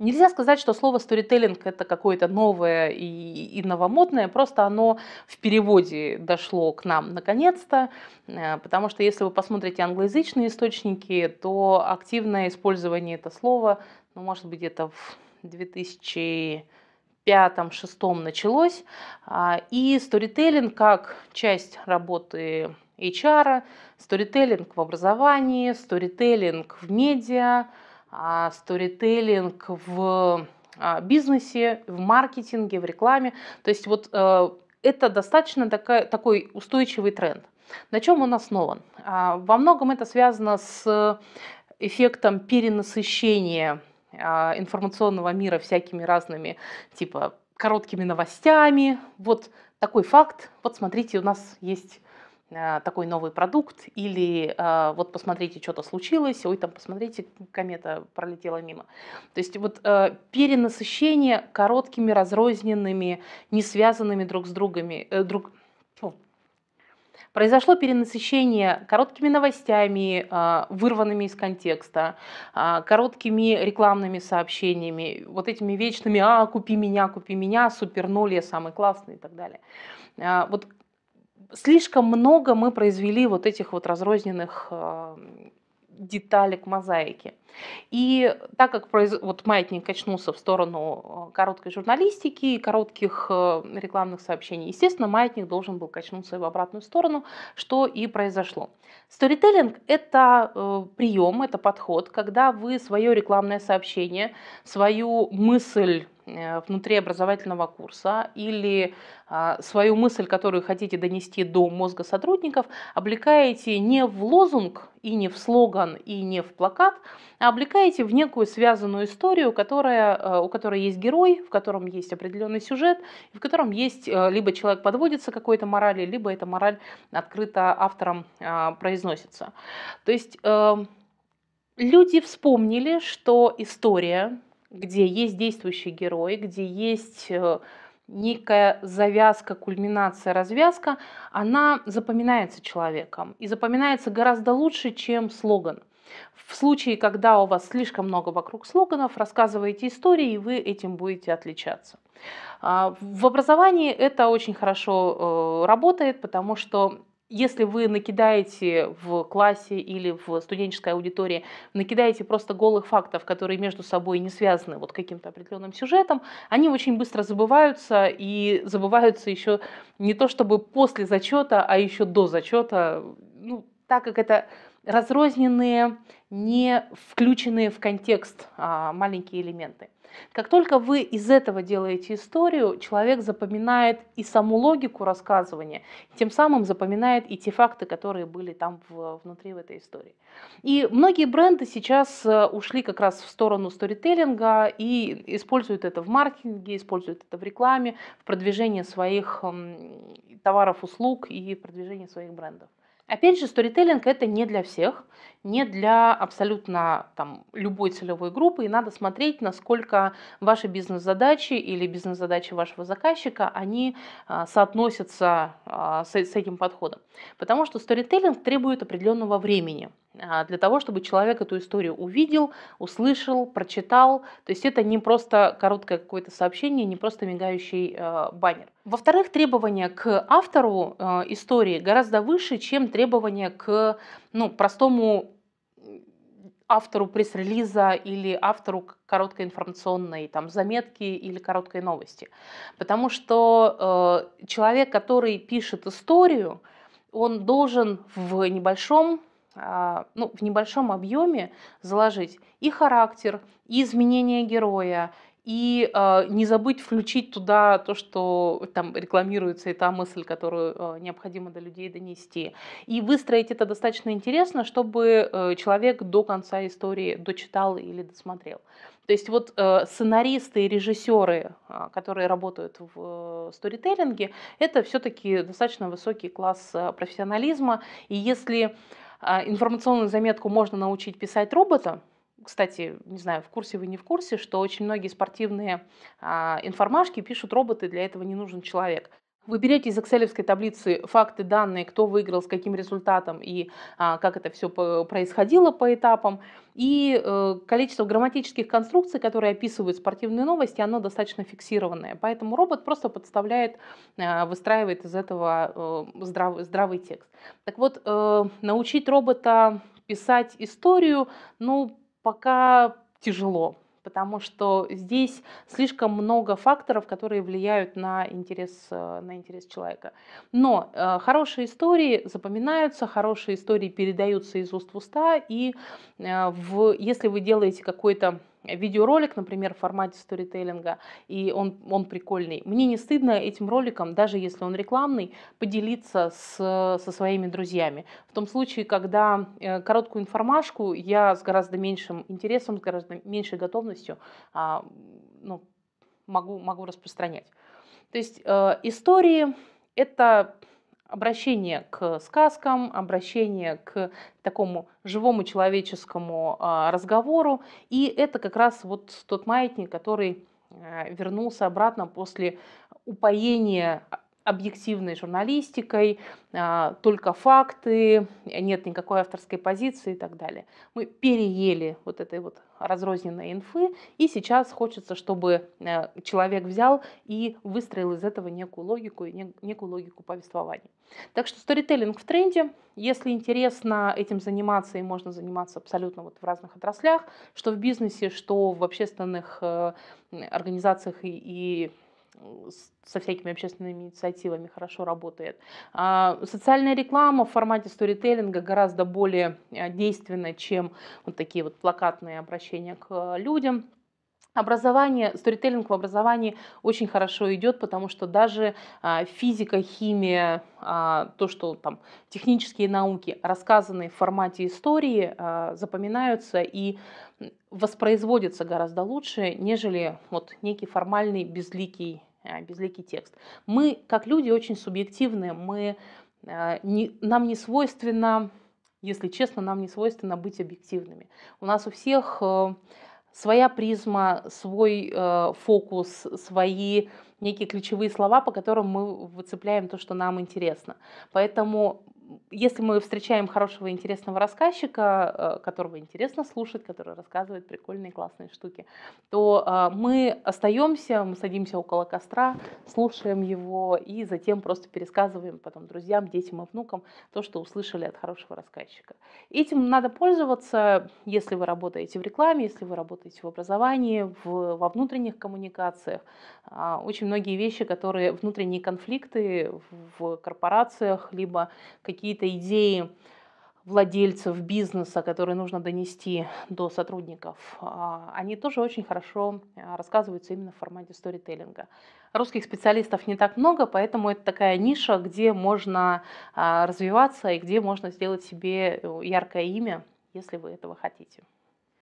Нельзя сказать, что слово сторителлинг это какое-то новое и, и новомодное, просто оно в переводе дошло к нам наконец-то, э, потому что если вы посмотрите англоязычные источники, то активное использование этого слова, ну, может быть, где-то в 2000 пятом-шестом началось. А, и сторителлинг как часть работы HR, сторителлинг в образовании, сторителлинг в медиа, сторителлинг в а, бизнесе, в маркетинге, в рекламе. То есть вот э, это достаточно такой устойчивый тренд. На чем он основан? Во многом это связано с эффектом перенасыщения а, информационного мира всякими разными, типа, короткими новостями. Вот такой факт. Вот смотрите, у нас есть а, такой новый продукт, или а, вот посмотрите, что-то случилось, ой, там посмотрите, комета пролетела мимо. То есть вот перенасыщение короткими, разрозненными, не связанными друг с другами, э, друг, Произошло перенасыщение короткими новостями, а, вырванными из контекста, а, короткими рекламными сообщениями, вот этими вечными «а, купи меня, купи меня», «супер я самый классный» и так далее. А, вот слишком много мы произвели вот этих вот разрозненных деталек мозаики. И так как произ... вот маятник качнулся в сторону э, короткой журналистики и коротких э, рекламных сообщений, естественно, маятник должен был качнуться и в обратную сторону, что и произошло. Сторителлинг – это э, прием, это подход, когда вы свое рекламное сообщение, свою мысль Э, внутри образовательного курса или а, свою мысль, которую хотите донести до мозга сотрудников, облекаете не в лозунг и не в слоган и не в плакат, а облекаете в некую связанную историю, которая, э, у которой есть герой, в котором есть определенный сюжет, в котором есть э, либо человек подводится какой-то морали, либо эта мораль открыто автором а, произносится. То есть люди вспомнили, что история где есть действующий герой, где есть э, некая завязка, кульминация, развязка, она запоминается человеком и запоминается гораздо лучше, чем слоган. В случае, когда у вас слишком много вокруг слоганов, рассказываете истории, и вы этим будете отличаться. А, в образовании это очень хорошо э, работает, потому что если вы накидаете в классе или в студенческой аудитории, накидаете просто голых фактов, которые между собой не связаны вот каким-то определенным сюжетом, они очень быстро забываются и забываются еще не то чтобы после зачета, а еще до зачета, ну, так как это разрозненные, не включенные в контекст а, маленькие элементы. Как только вы из этого делаете историю, человек запоминает и саму логику рассказывания, тем самым запоминает и те факты, которые были там в, внутри в этой истории. И многие бренды сейчас э, ушли как раз в сторону сторителлинга и используют это в маркетинге, используют это в рекламе, в продвижении своих товаров, услуг и продвижении своих брендов. Опять же, сторителлинг это не для всех, не для абсолютно там, любой целевой группы, и надо смотреть, насколько ваши бизнес-задачи или бизнес-задачи вашего заказчика, они а, соотносятся а, с, с этим подходом. Потому что сторителлинг требует определенного времени для того, чтобы человек эту историю увидел, услышал, прочитал. То есть это не просто короткое какое-то сообщение, не просто мигающий э, баннер. Во-вторых, требования к автору э, истории гораздо выше, чем требования к ну, простому автору пресс-релиза или автору короткой информационной там, заметки или короткой новости. Потому что э, человек, который пишет историю, он должен в небольшом ну, в небольшом объеме заложить и характер, и изменения героя, и э, не забыть включить туда то, что там рекламируется, и та мысль, которую э, необходимо до людей донести. И выстроить это достаточно интересно, чтобы э, человек до конца истории дочитал или досмотрел. То есть вот э, сценаристы и режиссеры, э, которые работают в э, сторителлинге, это все-таки достаточно высокий класс э, профессионализма. И если информационную заметку можно научить писать робота, кстати, не знаю, в курсе вы не в курсе, что очень многие спортивные а, информашки пишут роботы, для этого не нужен человек. Вы берете из excel таблицы факты, данные, кто выиграл, с каким результатом и а, как это все происходило по этапам. И э, количество грамматических конструкций, которые описывают спортивные новости, оно достаточно фиксированное. Поэтому робот просто подставляет, э, выстраивает из этого э, здрав, здравый текст. Так вот, э, научить робота писать историю, ну, пока тяжело потому что здесь слишком много факторов, которые влияют на интерес, э, на интерес человека. Но э, хорошие истории запоминаются, хорошие истории передаются из уст в уста, и э, в, если вы делаете какой-то видеоролик, например, в формате сторителлинга, и он, он прикольный. Мне не стыдно этим роликом, даже если он рекламный, поделиться с, со своими друзьями. В том случае, когда э, короткую информашку я с гораздо меньшим интересом, с гораздо меньшей готовностью а, ну, могу, могу распространять. То есть э, истории – это обращение к сказкам, обращение к такому живому человеческому а, разговору. И это как раз вот тот маятник, который э, вернулся обратно после упоения объективной журналистикой, а, только факты, нет никакой авторской позиции и так далее. Мы переели вот этой вот разрозненной инфы, и сейчас хочется, чтобы э, человек взял и выстроил из этого некую логику некую логику повествования. Так что сторителлинг в тренде. Если интересно этим заниматься, и можно заниматься абсолютно вот в разных отраслях, что в бизнесе, что в общественных э, организациях и, и со всякими общественными инициативами хорошо работает. А социальная реклама в формате сторителлинга гораздо более э, действенна, чем вот такие вот плакатные обращения к людям. Образование, сторителлинг в образовании очень хорошо идет, потому что даже а, физика, химия, а, то, что там технические науки, рассказанные в формате истории, а, запоминаются и воспроизводятся гораздо лучше, нежели вот некий формальный безликий, безликий текст. Мы, как люди, очень субъективны, мы, не, нам не свойственно, если честно, нам не свойственно быть объективными. У нас у всех э, своя призма, свой э, фокус, свои некие ключевые слова, по которым мы выцепляем то, что нам интересно. Поэтому если мы встречаем хорошего интересного рассказчика, э, которого интересно слушать, который рассказывает прикольные классные штуки, то э, мы остаемся, мы садимся около костра, слушаем его и затем просто пересказываем потом друзьям, детям и внукам то, что услышали от хорошего рассказчика. Этим надо пользоваться, если вы работаете в рекламе, если вы работаете в образовании, в, во внутренних коммуникациях. А, очень многие вещи, которые внутренние конфликты в корпорациях, либо какие-то идеи владельцев бизнеса, которые нужно донести до сотрудников, а, они тоже очень хорошо а, рассказываются именно в формате сторителлинга. Русских специалистов не так много, поэтому это такая ниша, где можно развиваться и где можно сделать себе э, яркое имя, если вы этого хотите.